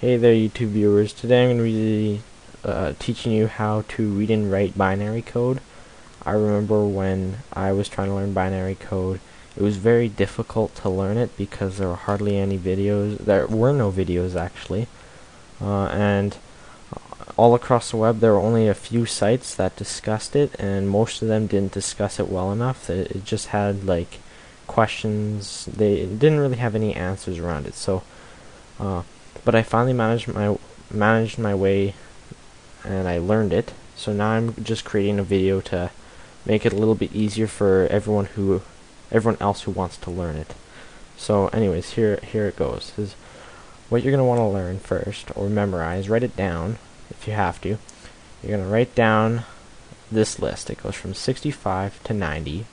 Hey there YouTube viewers, today I'm going to be uh, teaching you how to read and write binary code. I remember when I was trying to learn binary code, it was very difficult to learn it because there were hardly any videos, there were no videos actually, uh, and all across the web there were only a few sites that discussed it and most of them didn't discuss it well enough. It, it just had like questions, they didn't really have any answers around it. So uh, but I finally managed my managed my way and I learned it. So now I'm just creating a video to make it a little bit easier for everyone who everyone else who wants to learn it. So anyways, here here it goes. Is what you're going to want to learn first or memorize, write it down if you have to. You're going to write down this list. It goes from 65 to 90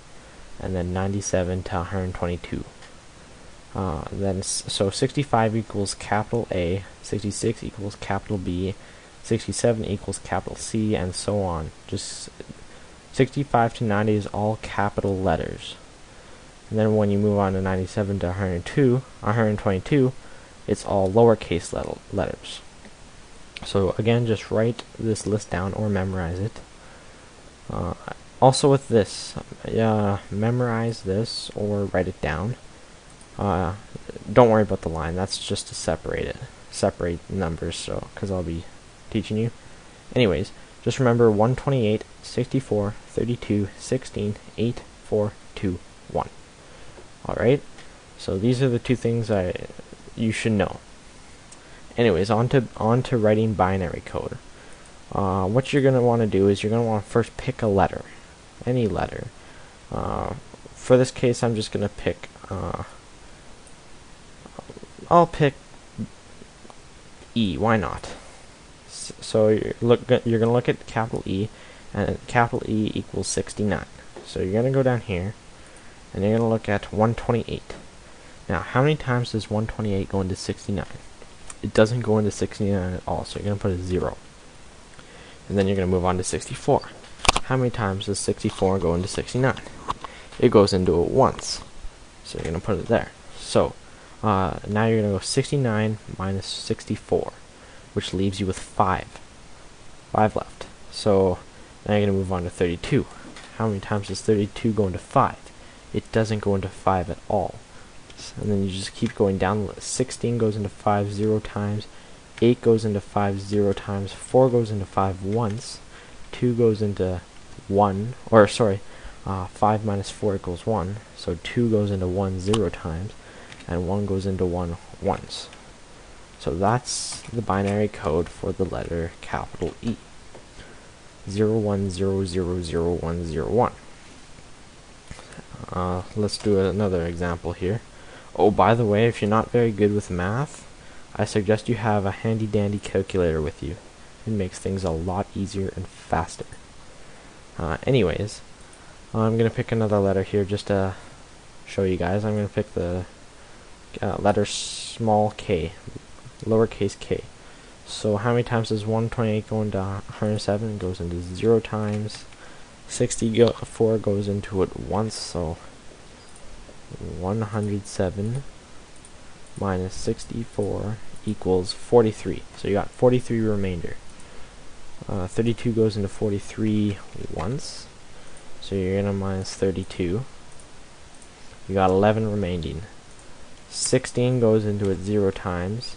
and then 97 to 122. Uh, then so 65 equals capital A, 66 equals capital B, 67 equals capital C, and so on. Just 65 to 90 is all capital letters. And then when you move on to 97 to 102, 122, it's all lowercase letters. So again, just write this list down or memorize it. Uh, also with this, uh, memorize this or write it down. Uh, don't worry about the line. That's just to separate it. Separate numbers, so because I'll be teaching you. Anyways, just remember 128, 64, 32, 16, 8, 4, 2, 1. Alright? So these are the two things I you should know. Anyways, on to, on to writing binary code. Uh, what you're going to want to do is you're going to want to first pick a letter. Any letter. Uh, for this case, I'm just going to pick uh, I'll pick E. Why not? so you're look you're gonna look at capital E, and capital E equals 69. So you're gonna go down here, and you're gonna look at 128. Now, how many times does 128 go into 69? It doesn't go into 69 at all, so you're gonna put a zero. And then you're gonna move on to 64. How many times does 64 go into 69? It goes into it once, so you're gonna put it there. So uh, now you're going to go 69 minus 64, which leaves you with 5. 5 left. So now you're going to move on to 32. How many times does 32 go into 5? It doesn't go into 5 at all. And then you just keep going down the list. 16 goes into 5 0 times. 8 goes into 5 0 times. 4 goes into 5 once. 2 goes into 1. Or, sorry, uh, 5 minus 4 equals 1. So 2 goes into 1 0 times and 1 goes into 1 once. So that's the binary code for the letter capital E. 01000101. Uh, let's do another example here. Oh, by the way, if you're not very good with math, I suggest you have a handy dandy calculator with you. It makes things a lot easier and faster. Uh, anyways, I'm going to pick another letter here just to show you guys. I'm going to pick the uh, letter small k, lowercase k. So how many times does 128 go into 107? It goes into 0 times. 64 goes into it once, so 107 minus 64 equals 43. So you got 43 remainder. Uh, 32 goes into 43 once, so you're going to minus 32. You got 11 remaining. 16 goes into it 0 times.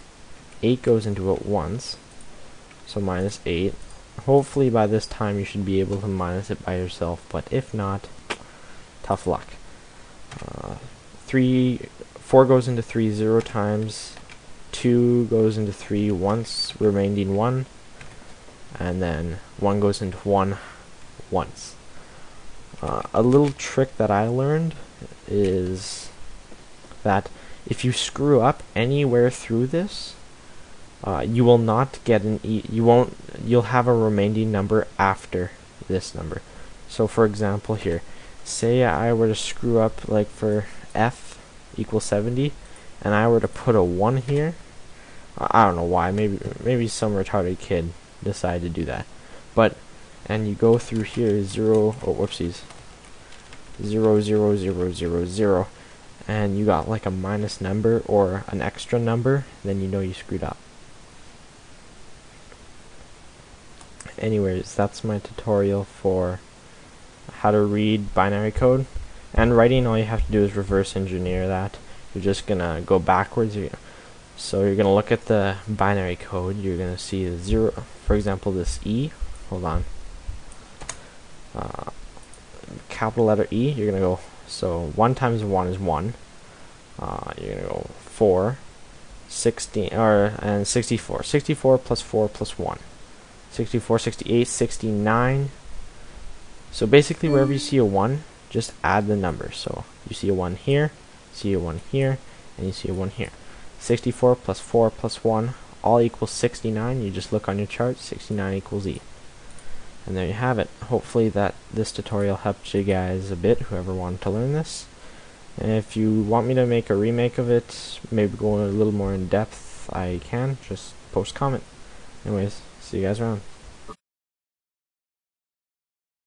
8 goes into it once. So minus 8. Hopefully by this time you should be able to minus it by yourself, but if not, tough luck. Uh, 3, 4 goes into 3 0 times. 2 goes into 3 once, remaining 1. And then 1 goes into 1 once. Uh, a little trick that I learned is that if you screw up anywhere through this, uh, you will not get an e you won't you'll have a remaining number after this number. So for example here, say I were to screw up like for f equals 70 and I were to put a 1 here, I don't know why, maybe maybe some retarded kid decided to do that. But and you go through here 0 oh whoopsies. 0 0 0 0 0 and you got like a minus number or an extra number, then you know you screwed up. Anyways, that's my tutorial for how to read binary code. And writing, all you have to do is reverse engineer that. You're just gonna go backwards. So you're gonna look at the binary code. You're gonna see the zero. For example, this E. Hold on. Uh, capital letter E. You're gonna go so one times one is one. Uh, you're gonna go four. 16 or and 64 64 plus 4 plus 1 64 68 69 so basically wherever you see a 1 just add the number. so you see a 1 here see a 1 here and you see a 1 here 64 plus 4 plus 1 all equals 69 you just look on your chart 69 equals E and there you have it hopefully that this tutorial helped you guys a bit whoever wanted to learn this and if you want me to make a remake of it, maybe go a little more in depth, I can. Just post comment. Anyways, see you guys around.